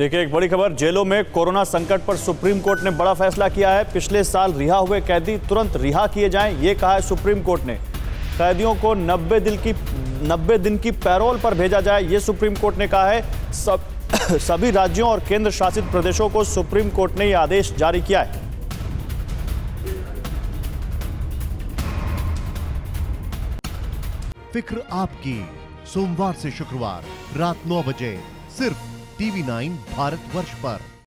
देखिए, एक बड़ी खबर, जेलों में कोरोना संकट पर सुप्रीम कोर्ट ने बड़ा फैसला किया है। पिछले साल रिहा हुए कैदी तुरंत रिहा किए जाएँ, ये कहा है सुप्रीम कोर्ट ने। कैदियों को 90 दिन की 90 दिन की पैरोल पर भेजा जाए, ये सुप्रीम कोर्ट ने कहा है। सब, सभी राज्यों और केंद्र शासित प्रदेशों को सुप्रीम कोर्ट ने यह आदेश जारी किया है। फ़िक्र आपकी, सोमवार से शुक्रवार, रात नौ बजे, सिर्फ़ टीवी नाइन भारत वर्ष पर।